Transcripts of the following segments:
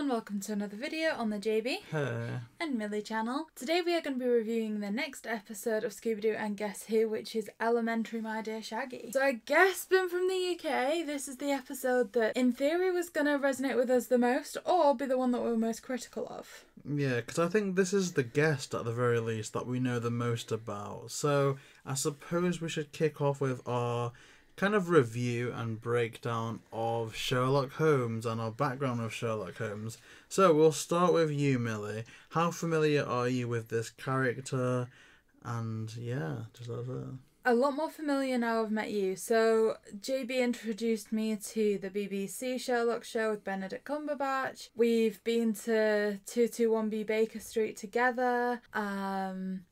and welcome to another video on the JayBee Hey. and Milly channel. Today we are going to be reviewing the next episode of Scooby-Doo and Guess Who, which is Elementary My Dear Shaggy. So I guess being from the UK, this is the episode that in theory was going to resonate with us the most or be the one that we were most critical of. Yeah, because I think this is the guest at the very least that we know the most about. So I suppose we should kick off with our kind of review and breakdown of Sherlock Holmes and our background of Sherlock Holmes. So we'll start with you, Milly. How familiar are you with this character? And yeah, just know. A lot more familiar now I've met you. So JayBee introduced me to the BBC Sherlock show with Benedict Cumberbatch. We've been to 221B Baker Street together. Um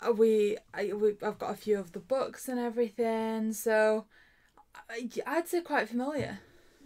Uh, we, I, we I've got a few of the books and everything. So I, I'd say quite familiar.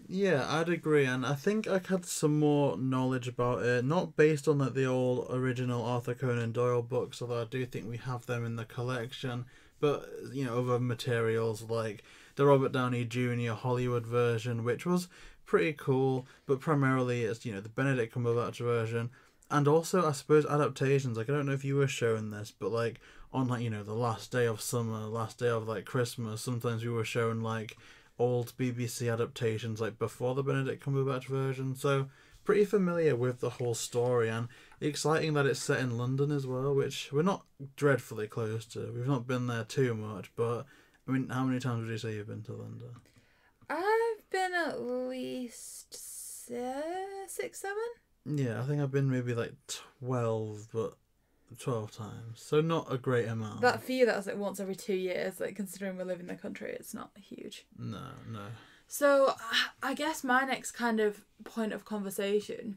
Yeah, I'd agree, and I think I had some more knowledge about it, not based on like the old original Arthur Conan Doyle books, although I do think we have them in the collection. But you know, other materials like the Robert Downey Jr. Hollywood version, which was pretty cool, but primarily it's you know the Benedict Cumberbatch version, and also I suppose adaptations. Like I don't know if you were showing this, but like on like you know the last day of summer, last day of like Christmas, sometimes we were showing like old BBC adaptations like before the Benedict Cumberbatch version. So pretty familiar with the whole story and exciting that it's set in London as well, which we're not dreadfully close to. We've not been there too much, but I mean, how many times would you say you've been to London? I've been at least six, seven. Yeah, I think I've been maybe like twelve, but twelve times. So not a great amount. That for you, that's like once every two years. Like considering we live in the country, it's not huge. No, no. So I guess my next kind of point of conversation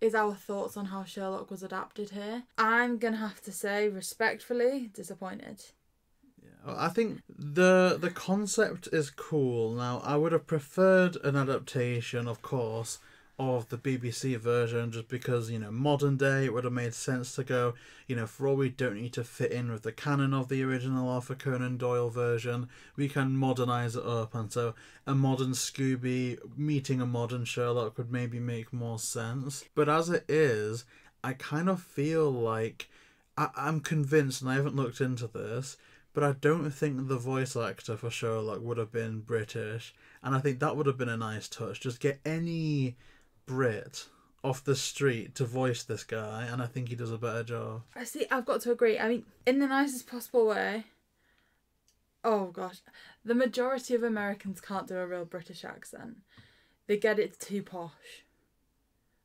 is our thoughts on how Sherlock was adapted here. I'm gonna have to say, respectfully, disappointed. Yeah, I think the the concept is cool. Now, I would have preferred an adaptation, of course, of the BBC version, just because you know modern day it would have made sense to go. You know, for all we don't need to fit in with the canon of the original Arthur Conan Doyle version, we can modernize it up, and so a modern Scooby meeting a modern Sherlock would maybe make more sense. But as it is, I kind of feel like I, I'm convinced, and I haven't looked into this but I don't think the voice actor for Sherlock would have been British, and I think that would have been a nice touch. Just get any Brit off the street to voice this guy, and I think he does a better job. I see. I've got to agree. I mean, in the nicest possible way. Oh gosh, the majority of Americans can't do a real British accent. They get it too posh.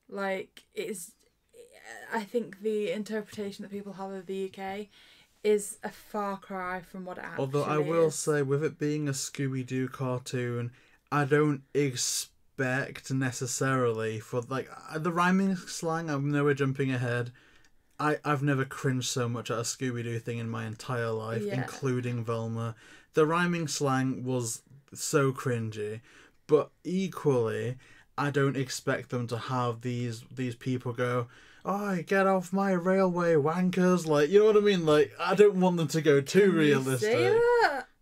Like it's, I think the interpretation that people have of the UK is a far cry from what it actually Although I will is. say, with it being a Scooby Doo cartoon, I don't expect necessarily for like the rhyming slang. I know we're jumping ahead. I I've never cringed so much at a Scooby Doo thing in my entire life, Yeah. including Velma. The rhyming slang was so cringy, but equally, I don't expect them to have these these people go. Oh, get off my railway, wankers! Like, you know what I mean? Like, I don't want them to go too Can realistic.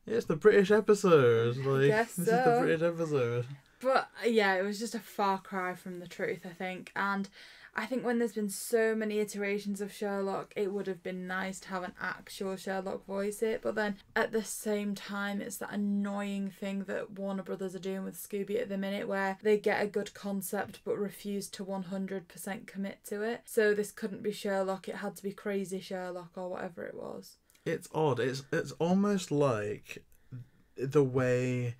It's the British episode. Like guess this is the. British episode. But uh, yeah, it was just a far cry from the truth, I think. And I think when there's been so many iterations of Sherlock, it would have been nice to have an actual Sherlock voice it. But then at the same time, it's that annoying thing that Warner Brothers are doing with Scooby at the minute where they get a good concept but refuse to 100% commit to it. So this couldn't be Sherlock, it had to be Crazy Sherlock or whatever it was. It's odd. It's it's almost like the way,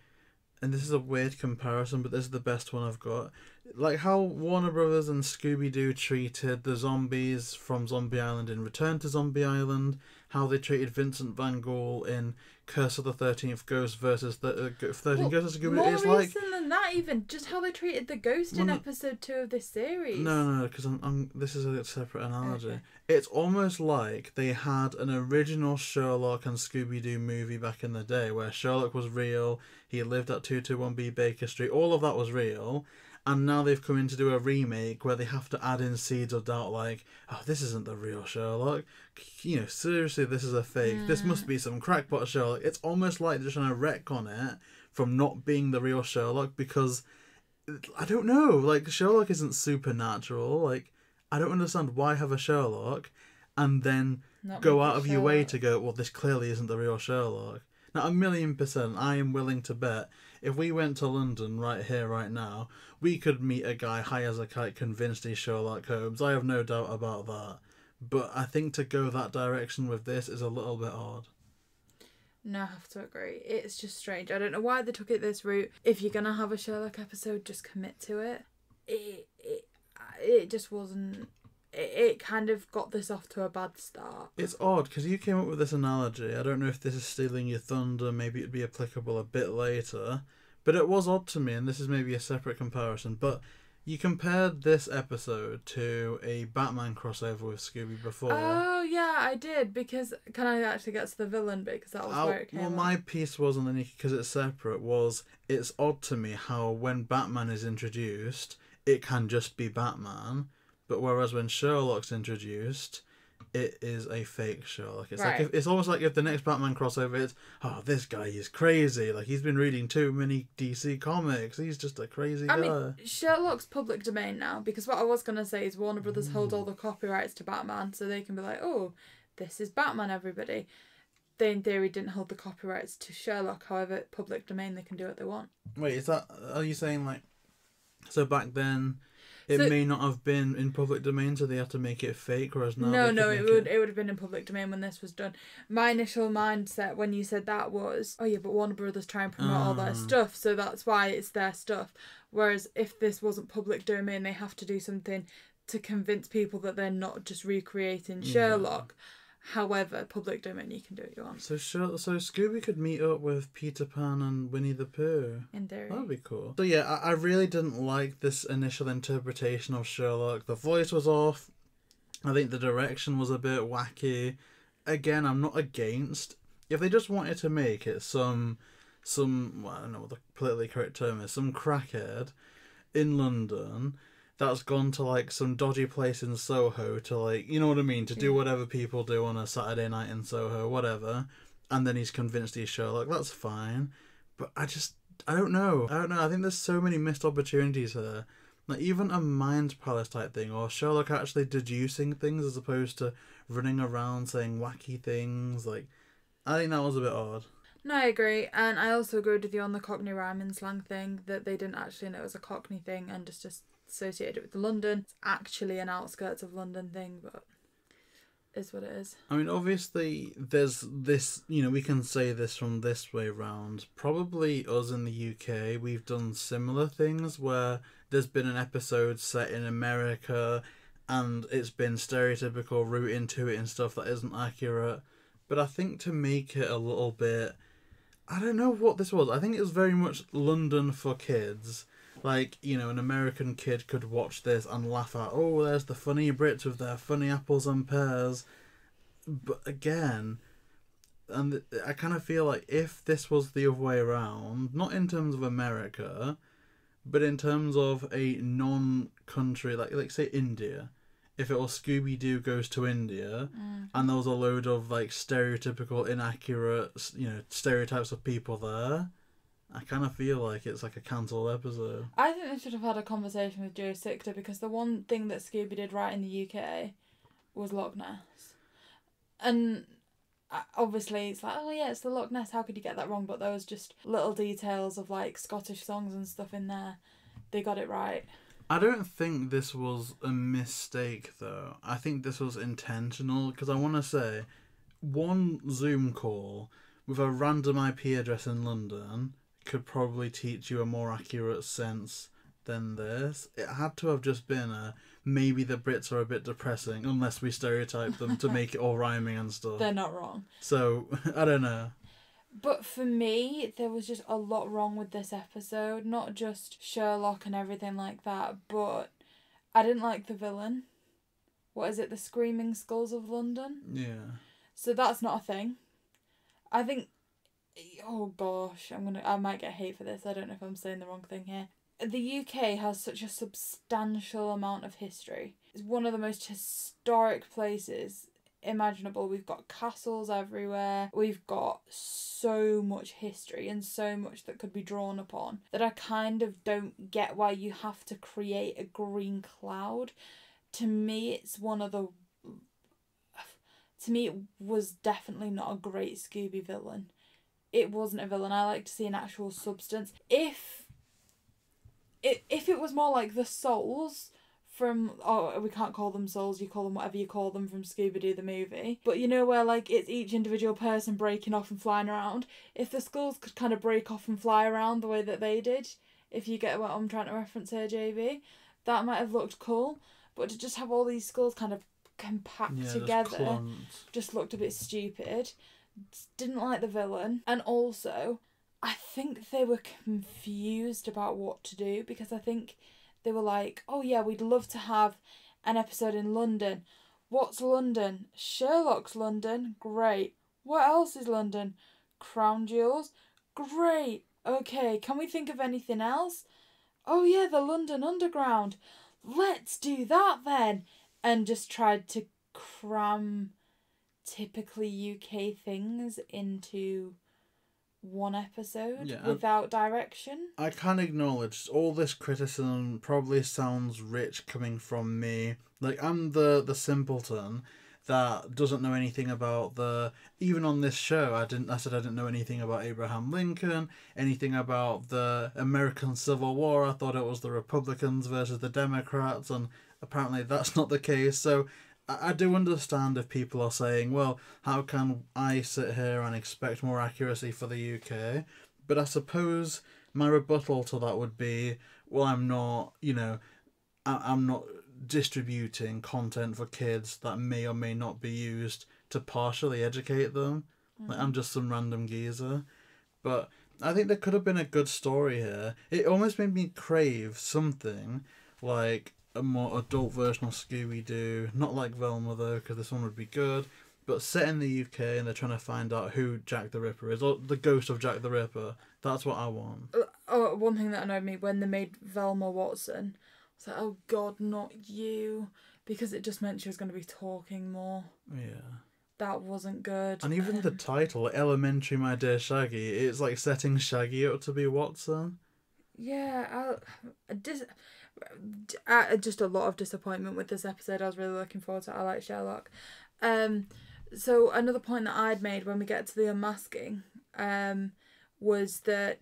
and this is a weird comparison, but this is the best one I've got. Like how Warner Brothers and Scooby Doo treated the zombies from Zombie Island in Return to Zombie Island. How they treated Vincent Van Gogh in Curse of the Thirteenth Ghost versus the uh, Thirteenth Well, Ghost of Scooby More It's like than that, even just how they treated the ghost in Well, episode two of this series. No, no, because I'm, I'm. This is a separate analogy. Okay. It's almost like they had an original Sherlock and Scooby Doo movie back in the day, where Sherlock was real. He lived at two two one B Baker Street. All of that was real, and now they've come in to do a remake where they have to add in seeds of doubt, like, oh, this isn't the real Sherlock. You know, seriously, this is a fake. This must be some crackpot Sherlock. It's almost like they're trying to retcon it from not being the real Sherlock because I don't know. Like Sherlock isn't supernatural. Like I don't understand why have a Sherlock, and then Not go out of your way to go. Well, this clearly isn't the real Sherlock. Now a million percent, I am willing to bet. If we went to London right here, right now, we could meet a guy high as a kite, convinced he's Sherlock Holmes. I have no doubt about that. But I think to go that direction with this is a little bit odd. No, I have to agree. It's just strange. I don't know why they took it this route. If you're gonna have a Sherlock episode, just commit to it. It it, it just wasn't. It, kind of got this off to a bad start. It's odd because you came up with this analogy. I don't know if this is stealing your thunder. Maybe it'd be applicable a bit later, but it was odd to me, and this is maybe a separate comparison. But you compared this episode to a Batman crossover with Scooby before. Oh yeah, I did because can I actually get to the villain bit because that was Oh, where it came. well, up. my piece was, and then because it's separate, was it's odd to me how when Batman is introduced, it can just be Batman, but whereas when Sherlock's introduced, it is a fake Sherlock. It's like if, it's almost like if the next Batman crossover, it's oh this guy is crazy, like he's been reading too many DC comics, he's just a crazy I guy. mean, Sherlock's public domain now because what I was gonna say is Warner Brothers hold Mm. all the copyrights to Batman, so they can be like, "Oh, this is Batman." Everybody, they in theory didn't hold the copyrights to Sherlock. However, public domain, they can do what they want. Wait, is that are you saying like so back then? It So- may not have been in public domain, so they had to make it fake. Whereas now, no, no, it would it would have been in public domain when this was done. My initial mindset when you said that was, "Oh yeah, but Warner Brothers try and promote all their Ah. stuff, so that's why it's their stuff." Whereas if this wasn't public domain, they have to do something to convince people that they're not just recreating Yeah. However, public domain, you can do what you want. So sure, so Scooby could meet up with Peter Pan and Winnie the Pooh. In theory. That'd be cool. So yeah, I, I really didn't like this initial interpretation of Sherlock. The voice was off. I think the direction was a bit wacky. Again, I'm not against if they just wanted to make it some some well, I don't know what the politically correct term is, some crackhead in London that's gone to like some dodgy place in Soho to like you know what I mean to do hmm. whatever people do on a Saturday night in Soho, whatever. And then he's convinced he's Sherlock. That's fine, but I just I don't know. I don't know. I think there's so many missed opportunities here. Like even a mind palace type thing, or Sherlock actually deducing things as opposed to running around saying wacky things. Like I think that was a bit odd. No, I agree, and I also agreed with you on the Cockney rhyming slang thing that they didn't actually know it was a Cockney thing and just just associated with London. It's actually an outskirts of London thing, but is what it is. I mean, obviously, there's this, you know, we can say this from this way round. Probably us in the UK, we've done similar things where there's been an episode set in America and it's been stereotypical root into it and stuff that isn't accurate. But I think to make it a little bit. I don't know what this was. I think it was very much London for kids. Like, you know, an American kid could watch this and laugh at, oh, there's the funny Brits with their funny apples and pears. But again and i kind of feel like if this was the other way around not in terms of america but in terms of a non-country like like say india if it was scooby-doo goes to india mm. and there was a load of like stereotypical inaccurate you know stereotypes of people there i kind of feel like it's like a cancelled episode I think they should have had a conversation with Joe Sichter because the one thing that Scooby did right in the UK was Loch Ness. And uh, obviously it's like, oh yeah, it's the Loch Ness, how could you get that wrong? But there was just little details of like Scottish songs and stuff in there. They got it right. I don't think this was a mistake though. I think this was intentional because I want to say one Zoom call with a random IP address in London could probably teach you a more accurate sense than this. It had to have just been a maybe the Brits are a bit depressing unless we stereotype them to make it all rhyming and stuff. They're not wrong. So I don't know. But for me, there was just a lot wrong with this episode. Not just Sherlock and everything like that, but I didn't like the villain. What is it? The Screaming Skulls of London? Yeah. So that's not a thing. I think. Oh gosh, I'm gonna. I might get hate for this. I don't know if I'm saying the wrong thing here. The UK has such a substantial amount of history. It's one of the most historic places imaginable. We've got castles everywhere. We've got so much history and so much that could be drawn upon that I kind of don't get why you have to create a green cloud. To me, it's one of the. To me, it was definitely not a great Scooby villain. It wasn't a villain. I like to see an actual substance. If. It, if it was more like the souls, from oh we can't call them souls you call them whatever you call them from Scooby Doo the movie but you know where like it's each individual person breaking off and flying around if the skulls could kind of break off and fly around the way that they did if you get what I'm trying to reference here JayBee that might have looked cool but to just have all these skulls kind of compact Yeah, together just looked a bit stupid. Didn't like the villain. And also, I think they were confused about what to do because I think they were like, oh yeah, we'd love to have an episode in London. What's London? Sherlock's London. Great. What else is London? Crown Jewels. Great. Okay, can we think of anything else? Oh yeah, the London Underground. Let's do that then. And just tried to cram typically UK things into one episode Yeah, without direction. I can acknowledge all this criticism probably sounds rich coming from me. Like I'm the the simpleton that doesn't know anything about the even on this show I didn't I said I didn't know anything about Abraham Lincoln, anything about the American Civil War. I thought it was the Republicans versus the Democrats and apparently that's not the case. So I do understand if people are saying, well, how can I sit here and expect more accuracy for the UK? But I suppose my rebuttal to that would be, well, I'm not, you know, I- I'm not distributing content for kids that may or may not be used to partially educate them. Like, I'm mm-hmm. just some random geezer. But I think there could have been a good story here. It almost made me crave something like a more adult version of Scooby Doo. Not like Velma, though, because this one would be good. But set in the UK and they're trying to find out who Jack the Ripper is, or the ghost of Jack the Ripper. That's what I want. Uh, oh, one thing that annoyed me when they made Velma Watson, I was like, oh god, not you. Because it just meant she was going to be talking more. Yeah. That wasn't good. And even the title, Elementary My Dear Shaggy, it's like setting Shaggy up to be Watson. Yeah, I, I dis, uh, just a lot of disappointment with this episode. I was really looking forward to. it. I like Sherlock. Um, so another point that I'd made when we get to the unmasking, um, was that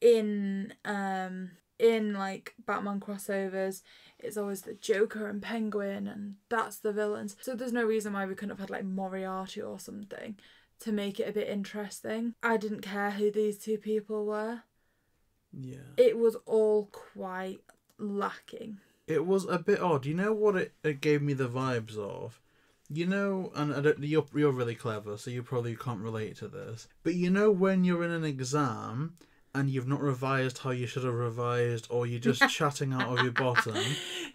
in um in like Batman crossovers, it's always the Joker and Penguin, and that's the villains. So there's no reason why we couldn't have had like Moriarty or something to make it a bit interesting. I didn't care who these two people were Yeah. it was all quite lacking. It was a bit odd. You know what it, it gave me the vibes of? You know, and I don't, you're, you're really clever, so you probably can't relate to this. But you know when you're in an exam and you've not revised how you should have revised, or you're just chatting out of your bottom,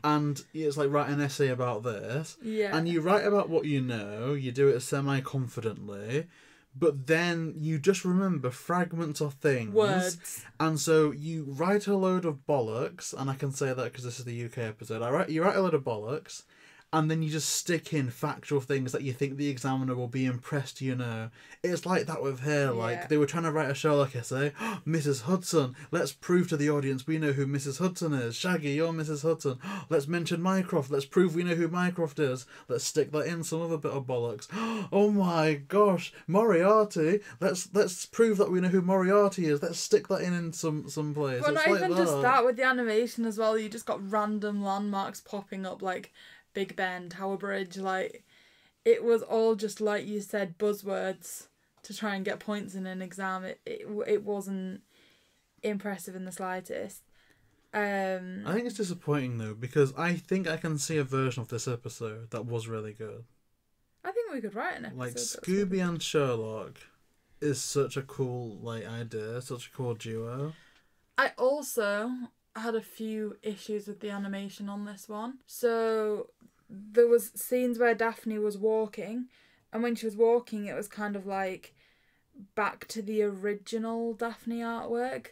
and it's like write an essay about this, Yeah. and you write about what you know, you do it semi confidently, but then you just remember fragments of things. Words. And so you write a load of bollocks, and I can say that because this is the UK episode. I write you write a load of bollocks, and then you just stick in factual things that you think the examiner will be impressed. You know, it's like that with her. Yeah. Like they were trying to write a Sherlock essay. Oh, Mrs. Hudson. Let's prove to the audience we know who Mrs. Hudson is. Shaggy, you're Mrs. Hudson. Oh, let's mention Mycroft. Let's prove we know who Mycroft is. Let's stick that in some other bit of bollocks. Oh my gosh, Moriarty. Let's let's prove that we know who Moriarty is. Let's stick that in in some some place. But it's not like even that. just that, with the animation as well, you just got random landmarks popping up like Big Ben, Tower Bridge, like it was all just like you said, buzzwords to try and get points in an exam. It it, it wasn't impressive in the slightest. Um I think it's disappointing though because I think I can see a version of this episode that was really good. I think we could write an episode. Like Scooby and Sherlock is such a cool like idea, such a cool duo. I also had a few issues with the animation on this one. So there was scenes where Daphne was walking, and when she was walking, it was kind of like back to the original Daphne artwork,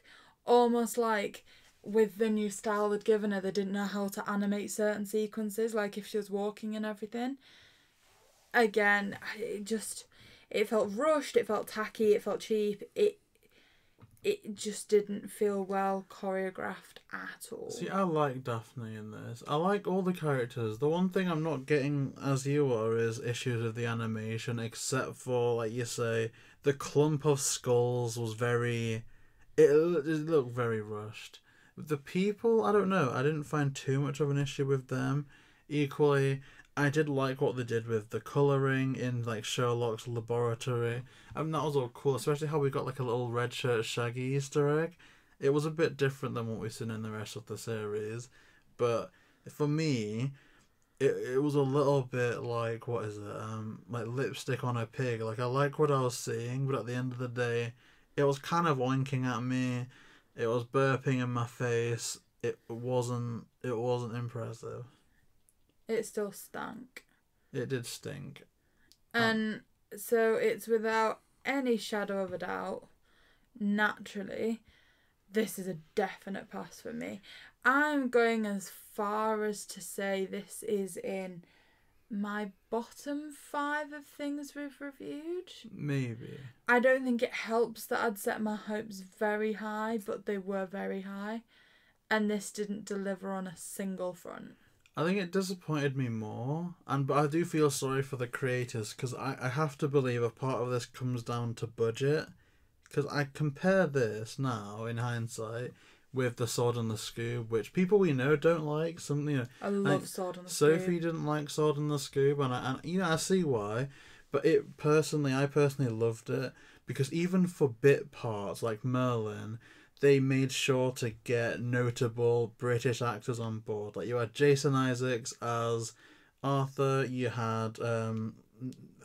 almost like with the new style they'd given her, they didn't know how to animate certain sequences, like if she was walking and everything. again, it just it felt rushed. It felt tacky. It felt cheap. It it just didn't feel well choreographed at all. See, I like Daphne in this. I like all the characters. The one thing I'm not getting, as you are, is issues with the animation, except for, like you say, the clump of skulls was very. It, it looked very rushed. The people, I don't know. I didn't find too much of an issue with them. Equally, I did like what they did with the colouring in like Sherlock's laboratory. I mean that was all cool, especially how we got like a little red shirt shaggy Easter egg. It was a bit different than what we've seen in the rest of the series. But for me, it, it was a little bit like what is it? Um like lipstick on a pig. Like I like what I was seeing, but at the end of the day, it was kind of oinking at me. It was burping in my face. It wasn't it wasn't impressive. It still stank. It did stink. Oh. And so it's without any shadow of a doubt, naturally, this is a definite pass for me. I'm going as far as to say this is in my bottom five of things we've reviewed. Maybe. I don't think it helps that I'd set my hopes very high, but they were very high. And this didn't deliver on a single front. I think it disappointed me more, and but I do feel sorry for the creators because I, I have to believe a part of this comes down to budget. Because I compare this now in hindsight with the Sword and the Scoob, which people we know don't like. Some you know, I love Like, Sword on the Sophie Scoob. didn't like Sword and the Scoob, and I, and you know I see why, but it personally, I personally loved it because even for bit parts like Merlin, they made sure to get notable British actors on board. Like you had Jason Isaacs as Arthur, you had um,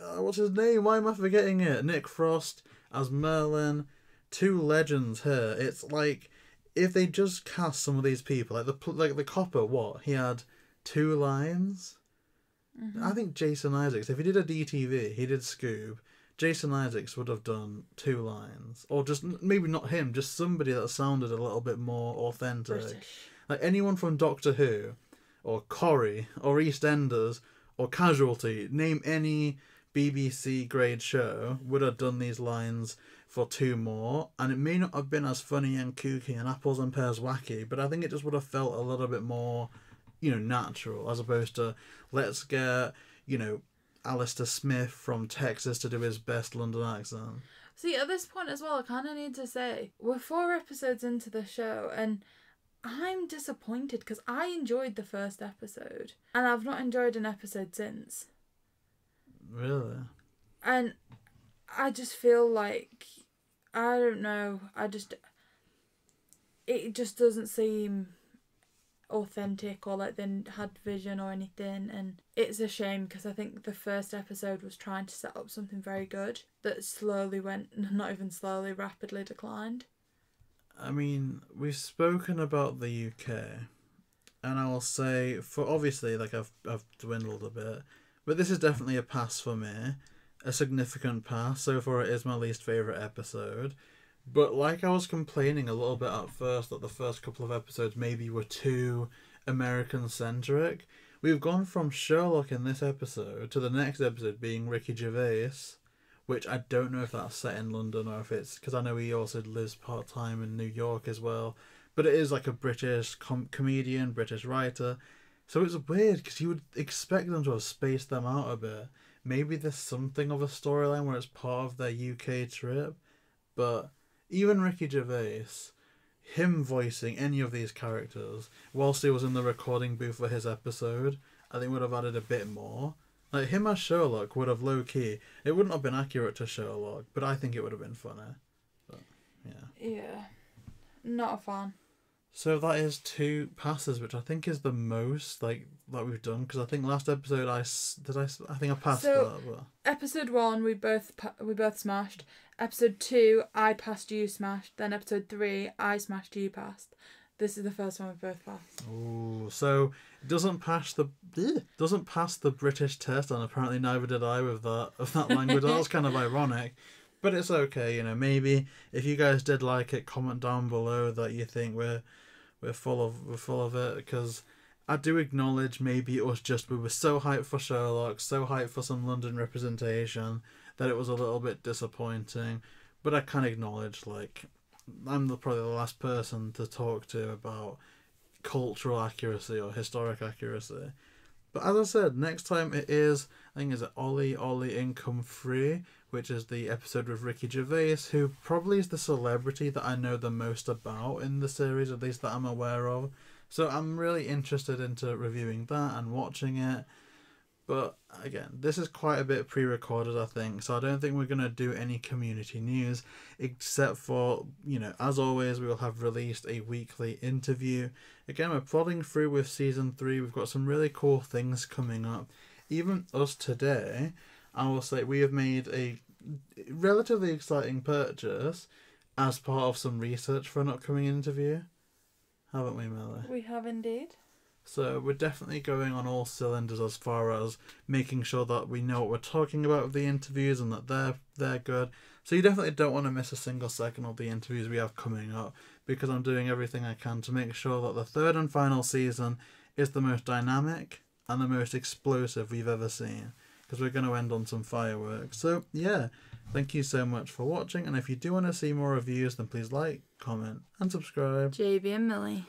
uh, what's his name? Why am I forgetting it? Nick Frost as Merlin. Two legends here. It's like if they just cast some of these people, like the like the copper, what he had two lines. Mm-hmm. I think Jason Isaacs, if he did a DTV, he did Scoob. Jason Isaacs would have done two lines, or just maybe not him, just somebody that sounded a little bit more authentic. British. Like anyone from Doctor Who, or Corrie, or EastEnders, or Casualty. Name any BBC grade show would have done these lines for two more, and it may not have been as funny and kooky and apples and pears wacky, but I think it just would have felt a little bit more, you know, natural as opposed to let's get you know Alistair Smith from Texas to do his best London accent. See, at this point as well, I kind of need to say we're four episodes into the show, and I'm disappointed because I enjoyed the first episode, and I've not enjoyed an episode since. Really? And I just feel like I don't know. I just it just doesn't seem authentic or like they had vision or anything and it's a shame because I think the first episode was trying to set up something very good that slowly went not even slowly rapidly declined. I mean, we've spoken about the UK, and I will say, for obviously, like I've I've dwindled a bit, but this is definitely a pass for me, a significant pass. So far, it is my least favorite episode. But like I was complaining a little bit at first that the first couple of episodes maybe were too American centric. We've gone from Sherlock in this episode to the next episode being Ricky Gervais, which I don't know if that's set in London or if it's because I know he also lives part time in New York as well. But it is like a British com- comedian, British writer. So it's weird because you would expect them to have spaced them out a bit. Maybe there's something of a storyline where it's part of their UK trip. But even Ricky Gervais, him voicing any of these characters whilst he was in the recording booth for his episode, I think would have added a bit more. Like him as Sherlock would have low key. It wouldn't have been accurate to Sherlock, but I think it would have been funny. But yeah. Yeah. Not a fan. So that is two passes, which I think is the most like that we've done. Because I think last episode I did I I think I passed So- that. But Episode one, we both we both smashed. Episode two, I passed, you smashed. Then episode three, I smashed, you passed. This is the first one we both passed. Ooh, so it doesn't pass the bleh, doesn't pass the British test, and apparently neither did I with that of that language. that was kind of ironic, but it's okay. You know, maybe if you guys did like it, comment down below that you think we're we're full of we're full of it because I do acknowledge maybe it was just we were so hyped for Sherlock, so hyped for some London representation that it was a little bit disappointing. But I can acknowledge like I'm the, probably the last person to talk to about cultural accuracy or historic accuracy. But as I said, next time it is I think it's Ollie Ollie In-Come Free, which is the episode with Ricky Gervais, who probably is the celebrity that I know the most about in the series, at least that I'm aware of. So I'm really interested into reviewing that and watching it. But again, this is quite a bit pre recorded, I think, so I don't think we're going to do any community news, except for, you know, as always, we will have released a weekly interview. Again, we're plodding through with season three, we've got some really cool things coming up. Even us today, I will say we have made a relatively exciting purchase as part of some research for an upcoming interview. Haven't we, Milly? We have indeed. So we're definitely going on all cylinders as far as making sure that we know what we're talking about with the interviews and that they're they're good. So you definitely don't want to miss a single second of the interviews we have coming up because I'm doing everything I can to make sure that the third and final season is the most dynamic and the most explosive we've ever seen because we're going to end on some fireworks. So yeah, thank you so much for watching and if you do want to see more reviews then please like, comment and subscribe. JayBee and Milly.